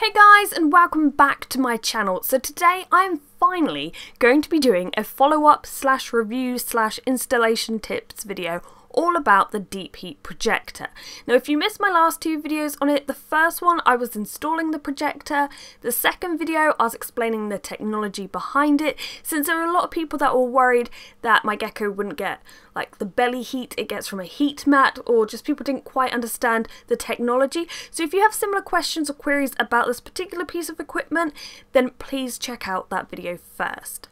Hey guys and welcome back to my channel. So today I'm finally going to be doing a follow-up slash review slash installation tips video all about the Deep Heat projector. Now if you missed my last two videos on it, the first one I was installing the projector, the second video I was explaining the technology behind it, since there are a lot of people that were worried that my gecko wouldn't get like the belly heat it gets from a heat mat or just people didn't quite understand the technology. So if you have similar questions or queries about this particular piece of equipment, then please check out that video first.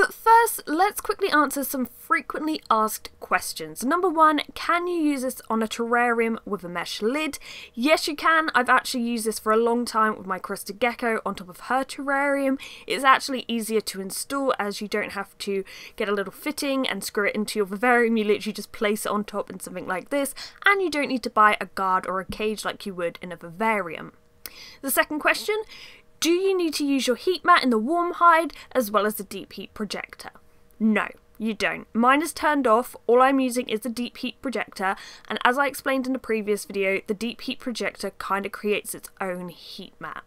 But first, let's quickly answer some frequently asked questions. Number one, can you use this on a terrarium with a mesh lid? Yes, you can. I've actually used this for a long time with my crested gecko on top of her terrarium. It's actually easier to install as you don't have to get a little fitting and screw it into your vivarium. You literally just place it on top in something like this, and you don't need to buy a guard or a cage like you would in a vivarium. The second question do you need to use your heat mat in the warm hide as well as the deep heat projector? No, you don't. Mine is turned off, all I'm using is the deep heat projector, and as I explained in the previous video, the deep heat projector kind of creates its own heat mat.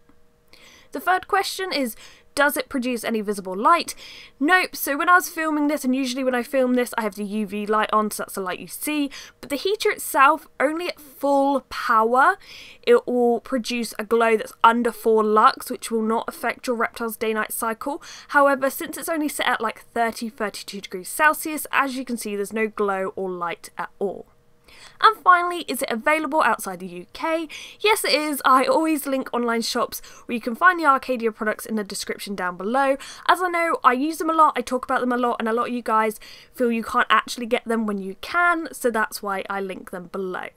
The third question is does it produce any visible light? Nope, so when I was filming this, and usually when I film this I have the UV light on, so that's the light you see, but the heater itself, only at full power, it will produce a glow that's under 4 lux, which will not affect your reptile's day-night cycle. However, since it's only set at like 30-32 degrees Celsius, as you can see there's no glow or light at all. And finally, is it available outside the UK? Yes, it is. I always link online shops where you can find the Arcadia products in the description down below. As I know, I use them a lot, I talk about them a lot, and a lot of you guys feel you can't actually get them when you can, so that's why I link them below.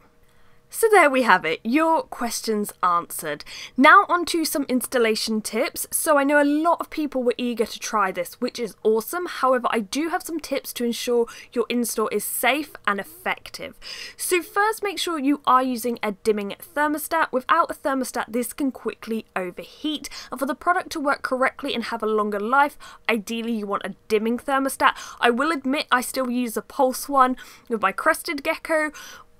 So there we have it, your questions answered. Now on to some installation tips. So I know a lot of people were eager to try this, which is awesome. However, I do have some tips to ensure your install is safe and effective. So first, make sure you are using a dimming thermostat. Without a thermostat, this can quickly overheat. And for the product to work correctly and have a longer life, ideally you want a dimming thermostat. I will admit I still use a pulse one with my crested gecko,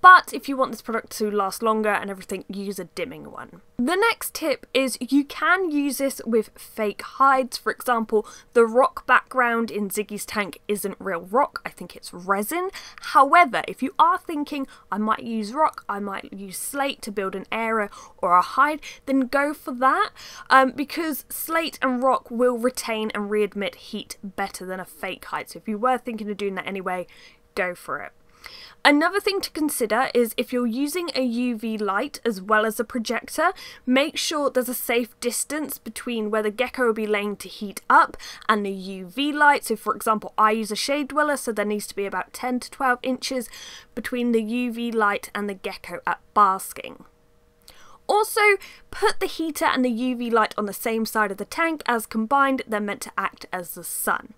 but if you want this product to last longer and everything, use a dimming one. The next tip is you can use this with fake hides. For example, the rock background in Ziggy's tank isn't real rock, I think it's resin. However, if you are thinking, I might use rock, I might use slate to build an area or a hide, then go for that um, because slate and rock will retain and readmit heat better than a fake hide. So if you were thinking of doing that anyway, go for it. Another thing to consider is if you're using a UV light as well as a projector, make sure there's a safe distance between where the gecko will be laying to heat up and the UV light. So for example, I use a shade dweller, so there needs to be about 10 to 12 inches between the UV light and the gecko at basking. Also, put the heater and the UV light on the same side of the tank as combined they're meant to act as the sun.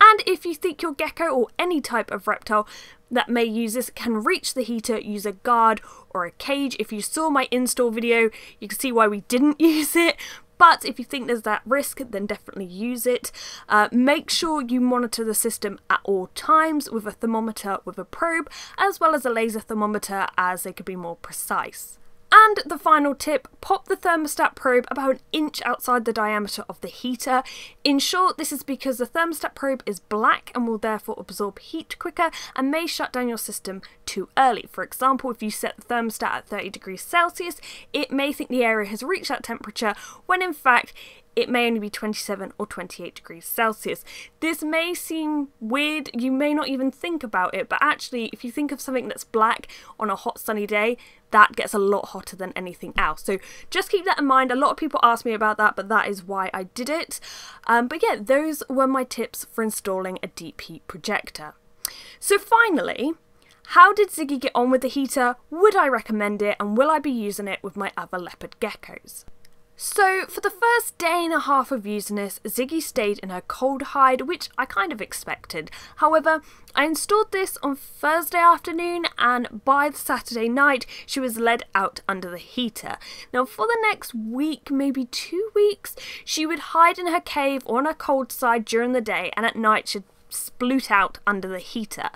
And if you think your gecko or any type of reptile that may use this can reach the heater, use a guard or a cage. If you saw my install video, you can see why we didn't use it. But if you think there's that risk, then definitely use it. Uh, make sure you monitor the system at all times with a thermometer with a probe, as well as a laser thermometer as they could be more precise. And the final tip, pop the thermostat probe about an inch outside the diameter of the heater. In short, this is because the thermostat probe is black and will therefore absorb heat quicker and may shut down your system too early. For example, if you set the thermostat at 30 degrees Celsius, it may think the area has reached that temperature when in fact it may only be 27 or 28 degrees Celsius. This may seem weird, you may not even think about it, but actually, if you think of something that's black on a hot sunny day, that gets a lot hotter than anything else. So just keep that in mind. A lot of people ask me about that, but that is why I did it. Um, but yeah, those were my tips for installing a deep heat projector. So finally, how did Ziggy get on with the heater? Would I recommend it? And will I be using it with my other leopard geckos? So, for the first day and a half of using this, Ziggy stayed in her cold hide, which I kind of expected. However, I installed this on Thursday afternoon, and by Saturday night, she was led out under the heater. Now, for the next week, maybe two weeks, she would hide in her cave or on her cold side during the day, and at night she'd sploot out under the heater.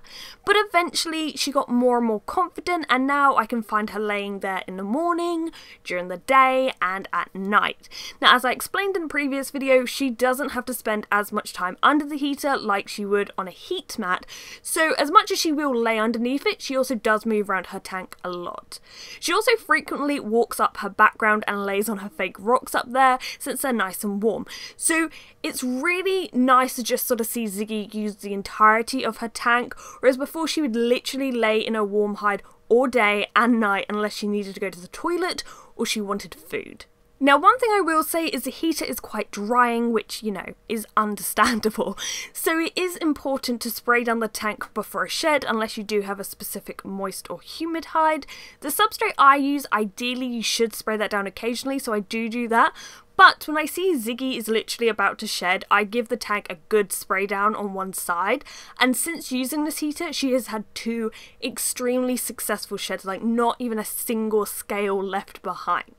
But eventually she got more and more confident and now I can find her laying there in the morning, during the day and at night. Now as I explained in the previous video, she doesn't have to spend as much time under the heater like she would on a heat mat, so as much as she will lay underneath it, she also does move around her tank a lot. She also frequently walks up her background and lays on her fake rocks up there since they're nice and warm. So it's really nice to just sort of see Ziggy use the entirety of her tank, whereas before she would literally lay in a warm hide all day and night unless she needed to go to the toilet or she wanted food. Now, one thing I will say is the heater is quite drying, which, you know, is understandable. So it is important to spray down the tank before a shed unless you do have a specific moist or humid hide. The substrate I use, ideally you should spray that down occasionally, so I do do that. But when I see Ziggy is literally about to shed, I give the tank a good spray down on one side. And since using this heater, she has had two extremely successful sheds, like not even a single scale left behind.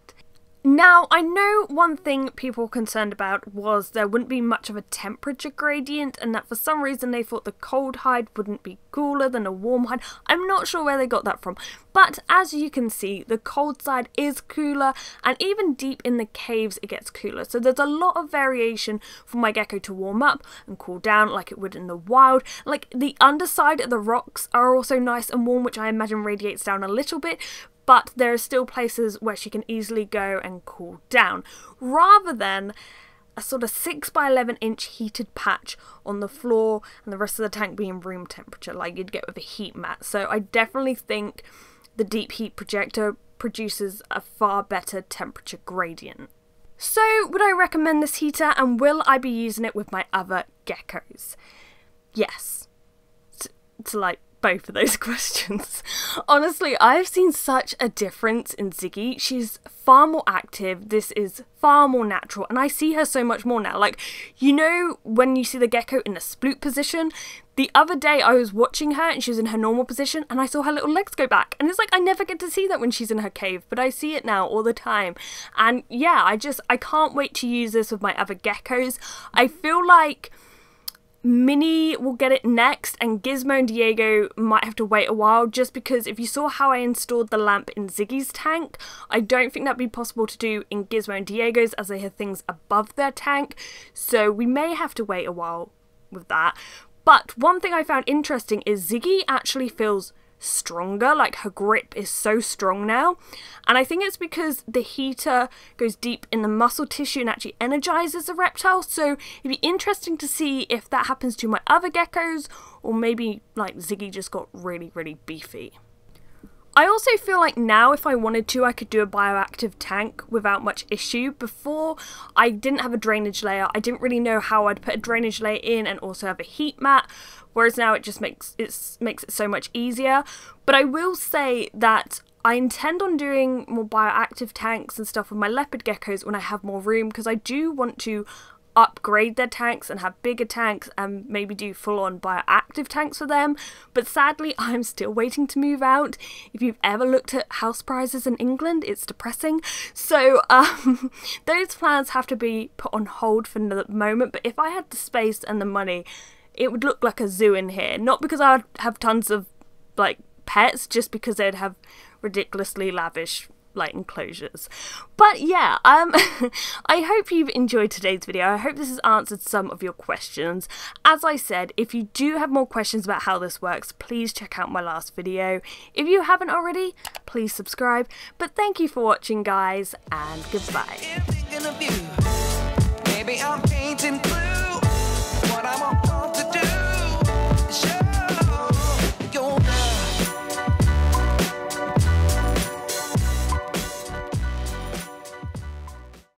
Now, I know one thing people were concerned about was there wouldn't be much of a temperature gradient, and that for some reason they thought the cold hide wouldn't be cooler than a warm hide. I'm not sure where they got that from, but as you can see, the cold side is cooler, and even deep in the caves it gets cooler. So there's a lot of variation for my gecko to warm up and cool down like it would in the wild. Like the underside of the rocks are also nice and warm, which I imagine radiates down a little bit, but there are still places where she can easily go and cool down, rather than a sort of 6 by 11 inch heated patch on the floor and the rest of the tank being room temperature like you'd get with a heat mat. So I definitely think the deep heat projector produces a far better temperature gradient. So would I recommend this heater and will I be using it with my other geckos? Yes. It's like both of those questions. Honestly, I've seen such a difference in Ziggy. She's far more active. This is far more natural, and I see her so much more now. Like, you know, when you see the gecko in a sploot position, the other day I was watching her and she was in her normal position, and I saw her little legs go back. And it's like I never get to see that when she's in her cave, but I see it now all the time. And yeah, I just, I can't wait to use this with my other geckos. I feel like Minnie will get it next, and Gizmo and Diego might have to wait a while just because if you saw how I installed the lamp in Ziggy's tank, I don't think that'd be possible to do in Gizmo and Diego's as they have things above their tank, so we may have to wait a while with that. But one thing I found interesting is Ziggy actually feels stronger. Like her grip is so strong now. And I think it's because the heater goes deep in the muscle tissue and actually energizes the reptile. So it'd be interesting to see if that happens to my other geckos or maybe like Ziggy just got really, really beefy. I also feel like now, if I wanted to, I could do a bioactive tank without much issue. Before, I didn't have a drainage layer. I didn't really know how I'd put a drainage layer in and also have a heat mat. Whereas now it just makes it makes it so much easier. But I will say that I intend on doing more bioactive tanks and stuff with my leopard geckos when I have more room because I do want to upgrade their tanks and have bigger tanks and maybe do full on bioactive tanks for them. But sadly, I'm still waiting to move out. If you've ever looked at house prices in England, it's depressing. So, um, those plans have to be put on hold for the moment. But if I had the space and the money, it would look like a zoo in here. Not because I'd have tons of like pets, just because they'd have ridiculously lavish like enclosures. But yeah, um I hope you've enjoyed today's video. I hope this has answered some of your questions. As I said, if you do have more questions about how this works, please check out my last video. If you haven't already, please subscribe. But thank you for watching guys and goodbye.